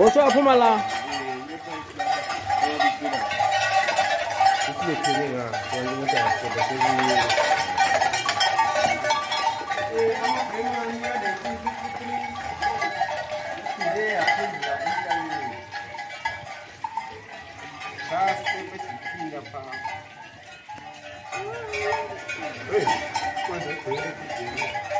Oṣù àfúnmọ́lá. Hey, what's